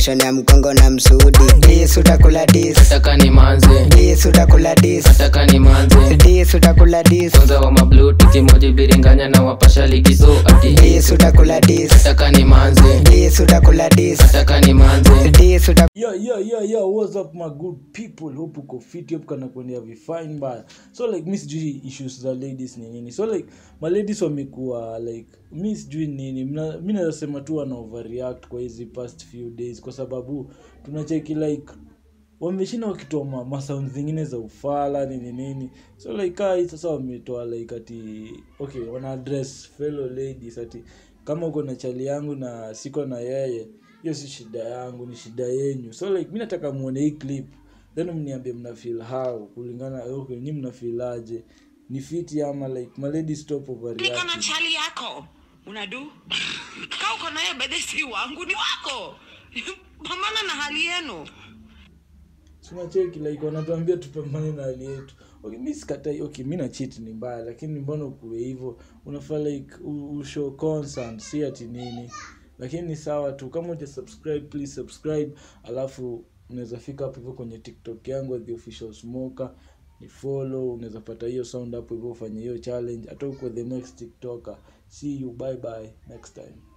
combination ya mkongo na msudi. Dis utakula dis. Nataka ni manze dis utakula dis. Nataka ni manze dis utakula dis. Kwanza wa mabluti kimoja biringanya na wapasha ligizo ati dis utakula dis nataka ni manze dis utakula dis nataka ni manze dis utakula Yeah, yeah, yeah, yeah. What's up, my good people? Hope uko fit, hope kana kuendea vifine but so like mi sijui issues za ladies ni nini. So like my ladies wamekuwa like mi sijui nini. Mi naweza sema tu wana overreact kwa hizi past few days kwa sababu tunacheki like wameshinda wakitoa ma, masound zingine za ufala nini nini. So like hai sasa wametoa like ati okay wana address fellow ladies ati kama uko na chali yangu na siko na yeye hiyo si shida yangu ni shida yenyu. So like mi nataka muone hii clip. Then mniambie mna feel how kulingana okay nyi mna feel aje? Ni fiti ama like my lady stop overreacting chali yako. Unadu kaa uko naye bedhe si wangu ni wako. Pambana na hali yenu tunacheki like wanatuambia tupambane na hali yetu. Okay, mi sikatai okay mi na cheat ni mbaya lakini mbona ukuwe hivyo? Unafaa like ushow concern si ati nini. Lakini ni sawa tu kama uja subscribe please subscribe. Alafu unaweza fika hapo hivyo kwenye tiktok yangu the official smoker. Ni follow unaweza pata hiyo sound hapo hivyo ufanye hiyo challenge. Hata uko the next tiktoker. See you bye bye next time